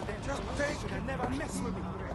for take it and never mess with me.